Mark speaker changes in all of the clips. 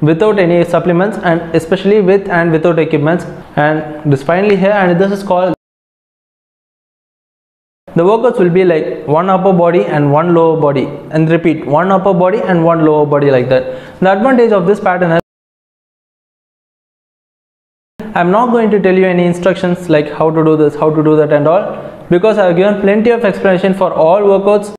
Speaker 1: without any supplements and especially with and without equipments. And this finally here and this is called the workouts will be like one upper body and one lower body. And repeat one upper body and one lower body like that. The advantage of this pattern is i'm not going to tell you any instructions like how to do this how to do that and all because i've given plenty of explanation for all workouts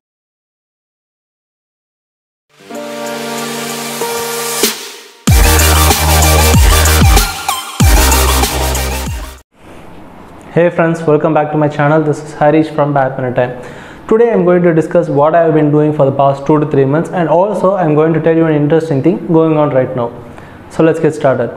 Speaker 1: Hey friends, welcome back to my channel. This is Harish from Badminton Time. Today I'm going to discuss what I have been doing for the past 2 to 3 months and also I'm going to tell you an interesting thing going on right now. So let's get started.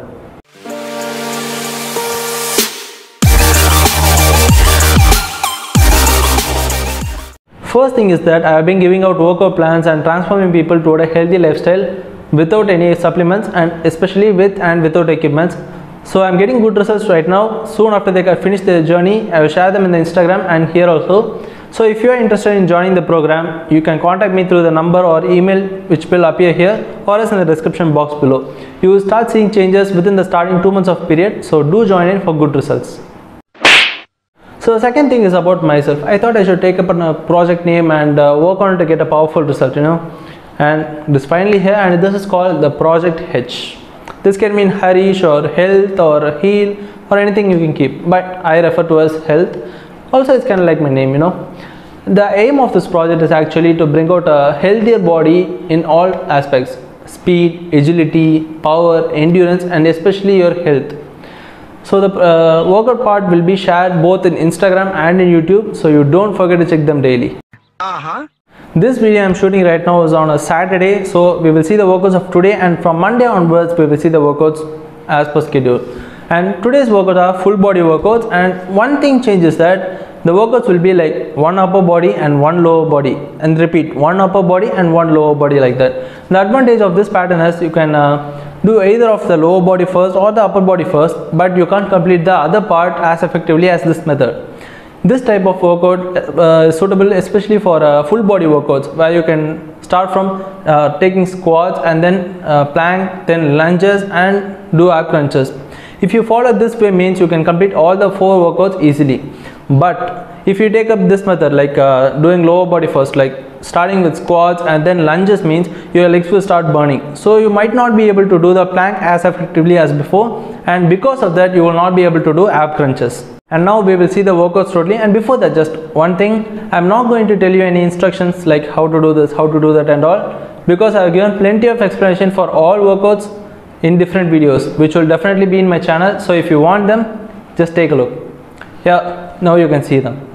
Speaker 1: First thing is that I have been giving out workout plans and transforming people toward a healthy lifestyle without any supplements and especially with and without equipments so i'm getting good results right now. Soon after they finish their journey i will share them in the instagram and here also. So if you are interested in joining the program you can contact me through the number or email which will appear here or else in the description box below. You will start seeing changes within the starting two months of period. So do join in for good results. So the second thing is about myself. I thought i should take up a project name and uh, work on it to get a powerful result you know. And this finally here and this is called the project h this can mean Harish or health or heal or anything you can keep, but I refer to as health. Also, it's kind of like my name, you know. The aim of this project is actually to bring out a healthier body in all aspects speed, agility, power, endurance, and especially your health. So, the uh, workout part will be shared both in Instagram and in YouTube, so you don't forget to check them daily.
Speaker 2: Uh huh.
Speaker 1: This video I am shooting right now is on a Saturday, so we will see the workouts of today, and from Monday onwards, we will see the workouts as per schedule. And today's workouts are full body workouts, and one thing changes that the workouts will be like one upper body and one lower body, and repeat one upper body and one lower body like that. The advantage of this pattern is you can uh, do either of the lower body first or the upper body first, but you can't complete the other part as effectively as this method this type of workout uh, is suitable especially for uh, full body workouts where you can start from uh, taking squats and then uh, plank then lunges and do ab crunches. If you follow this way means you can complete all the four workouts easily. But if you take up this method like uh, doing lower body first like starting with squats and then lunges means your legs will start burning. So you might not be able to do the plank as effectively as before and because of that you will not be able to do ab crunches and now we will see the workouts totally. And before that just one thing. I'm not going to tell you any instructions like how to do this how to do that and all because i have given plenty of explanation for all workouts in different videos which will definitely be in my channel. So if you want them just take a look. Yeah now you can see them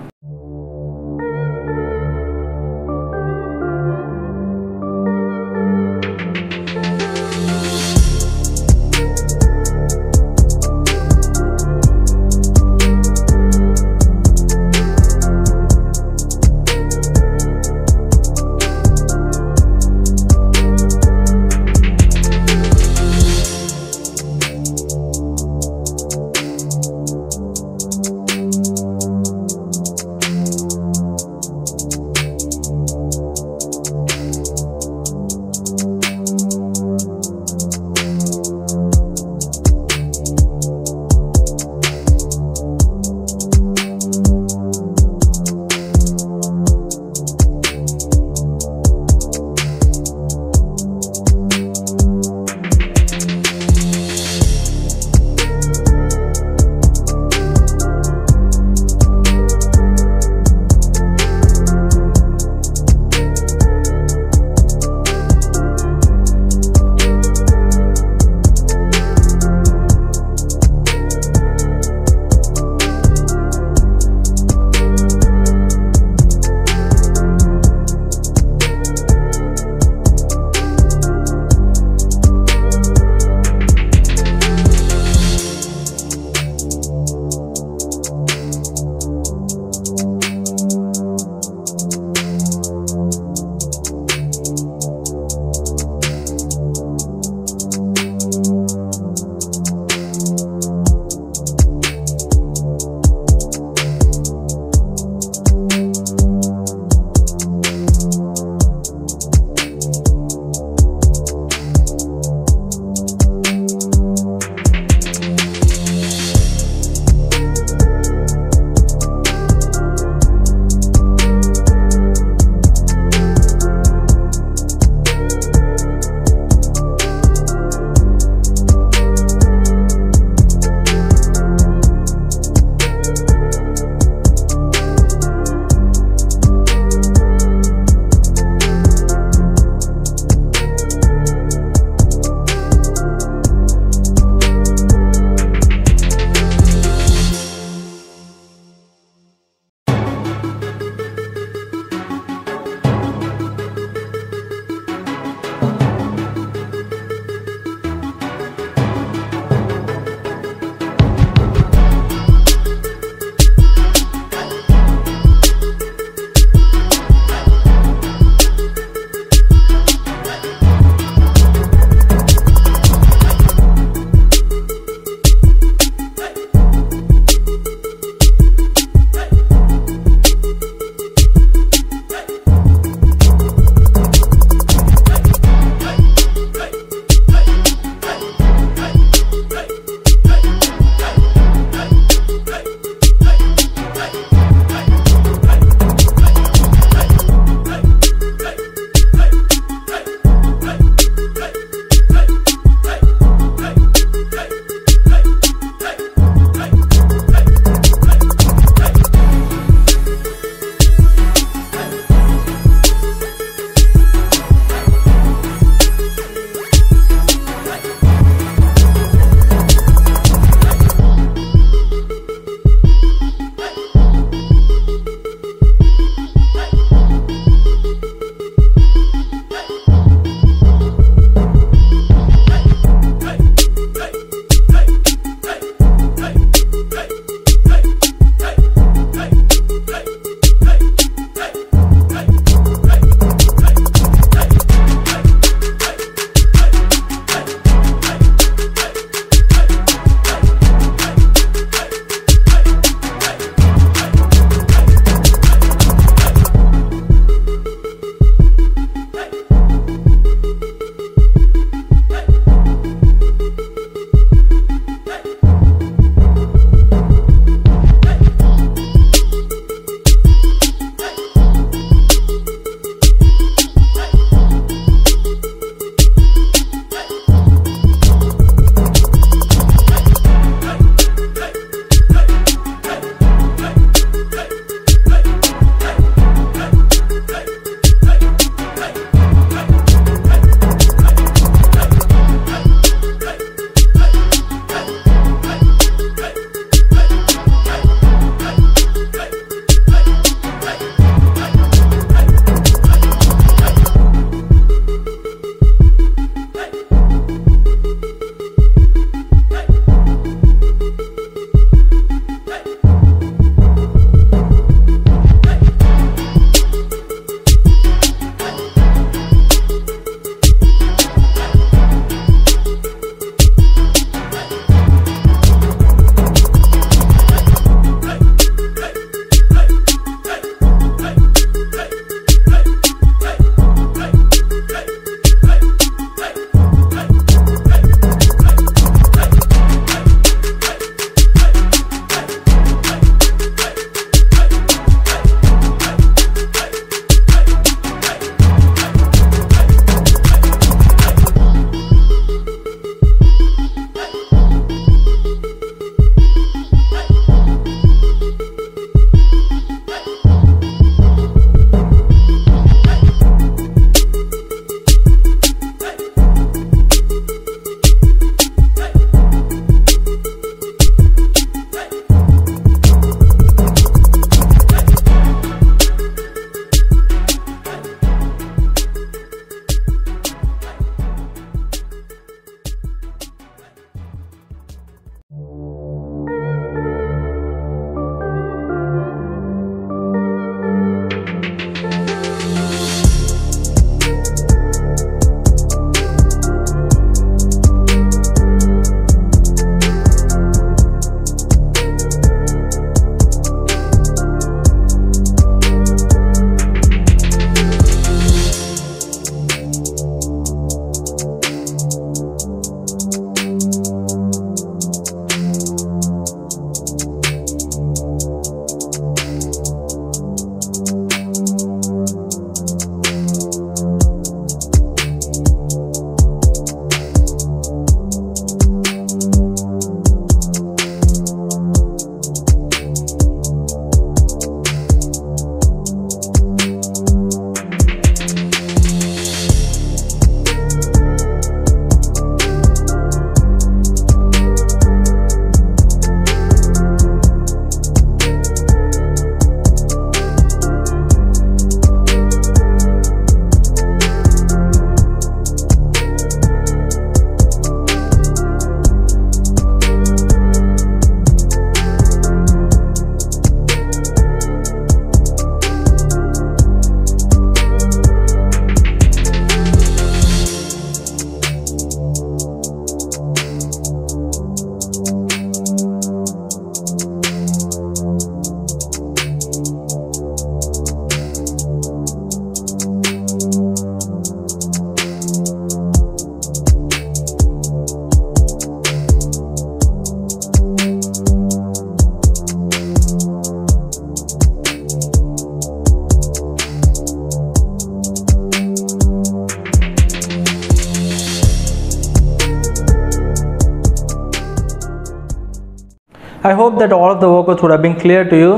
Speaker 1: hope that all of the workouts would have been clear to you.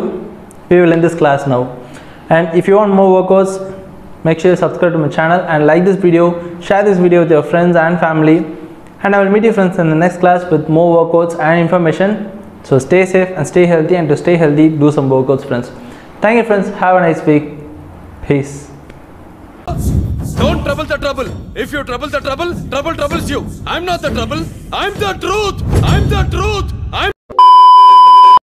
Speaker 1: We will end this class now. And if you want more workouts, make sure you subscribe to my channel and like this video, share this video with your friends and family. And I will meet you friends in the next class with more workouts and information. So stay safe and stay healthy and to stay healthy, do some workouts friends. Thank you friends. Have a nice week. Peace.
Speaker 2: Don't trouble the trouble. If you trouble the trouble, trouble troubles you. I'm not the trouble. I'm the truth. I'm the truth. I'm